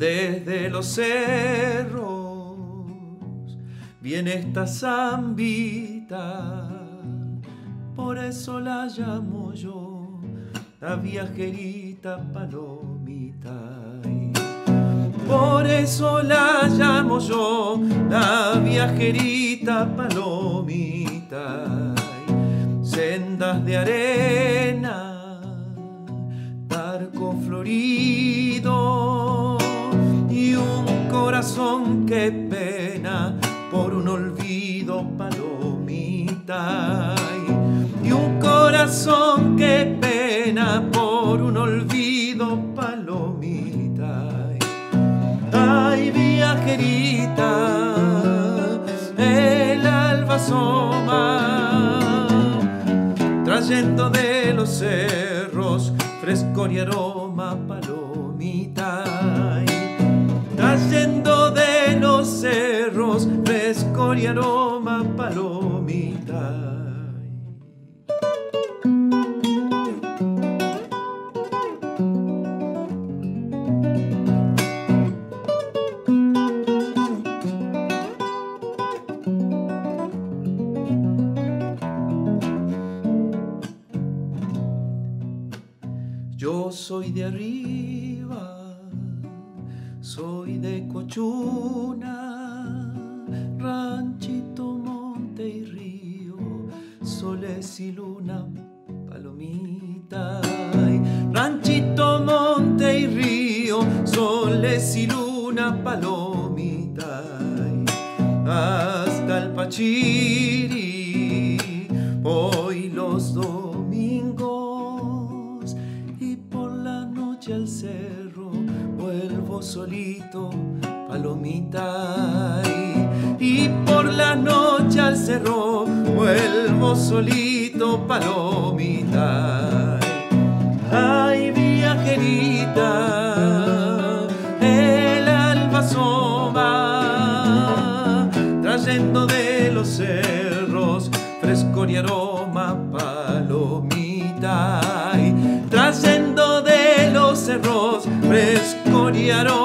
desde los cerros viene esta zambita, por eso la llamo yo la viajerita palomita. Por eso la llamo yo la viajerita palomita. Sendas de arena, barco florido que pena por un olvido palomita. Y un corazón que pena por un olvido palomita. Ay, viajerita, el alba asoma, trayendo de los cerros frescor y aroma palomita. Frescor y aroma palomita. Yo soy de arriba, soy de Cochuna, ranchito, monte y río, soles y luna, palomita. Ranchito, monte y río, soles y luna, palomita. Hasta el Pachiri, hoy los domingos solito, palomita. Y, y por la noche al cerro vuelvo solito, palomita. Ay, viajerita, el alba asoma, trayendo de los cerros frescor y aroma, palomita. Y trayendo